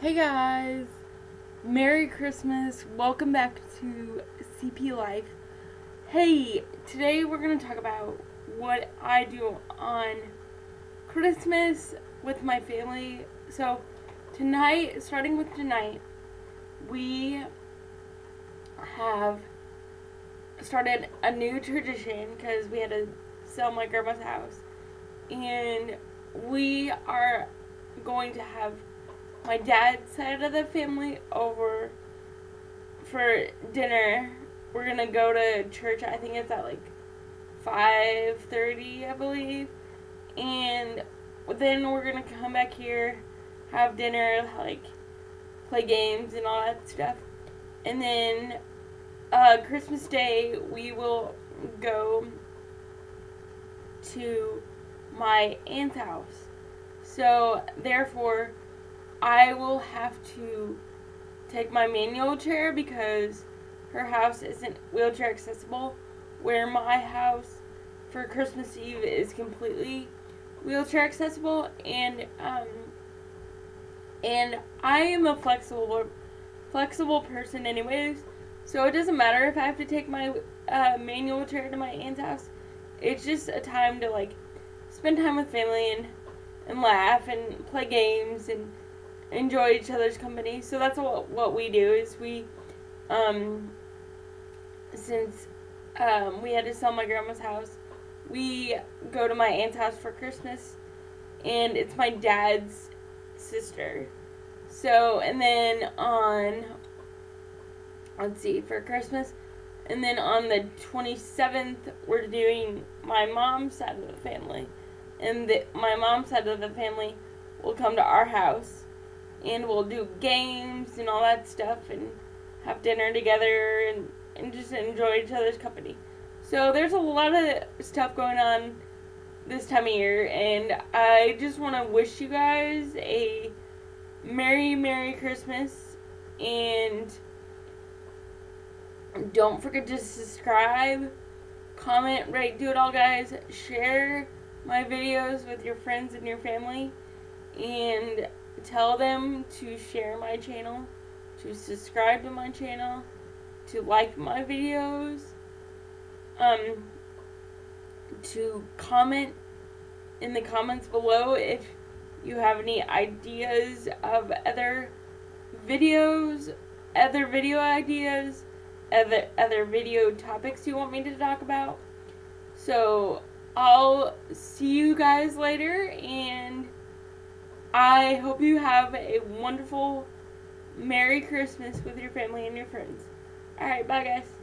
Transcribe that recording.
Hey guys, Merry Christmas. Welcome back to CP Life. Hey, today we're going to talk about what I do on Christmas with my family. So, tonight, starting with tonight, we have started a new tradition because we had to sell my grandma's house. And we are going to have my dad's side of the family over for dinner. We're gonna go to church. I think it's at like five thirty, I believe, and then we're gonna come back here, have dinner, like play games and all that stuff, and then uh, Christmas Day we will go to my aunt's house. So therefore I will have to take my manual chair because her house isn't wheelchair accessible, where my house for Christmas Eve is completely wheelchair accessible and um and I am a flexible flexible person anyways so it doesn't matter if I have to take my uh, manual chair to my aunt's house. It's just a time to like spend time with family and and laugh and play games and enjoy each other's company. So that's what what we do is we, um, since um, we had to sell my grandma's house, we go to my aunt's house for Christmas, and it's my dad's sister. So and then on, let's see, for Christmas, and then on the twenty seventh, we're doing my mom's side of the family, and the, my mom's side of the family will come to our house and we'll do games and all that stuff and have dinner together and, and just enjoy each other's company. So there's a lot of stuff going on this time of year and I just want to wish you guys a Merry Merry Christmas and don't forget to subscribe, comment, rate, do it all guys, share my videos with your friends and your family and tell them to share my channel, to subscribe to my channel, to like my videos, um, to comment in the comments below if you have any ideas of other videos, other video ideas, other other video topics you want me to talk about. So I'll see you guys later and I hope you have a wonderful Merry Christmas with your family and your friends. Alright, bye guys.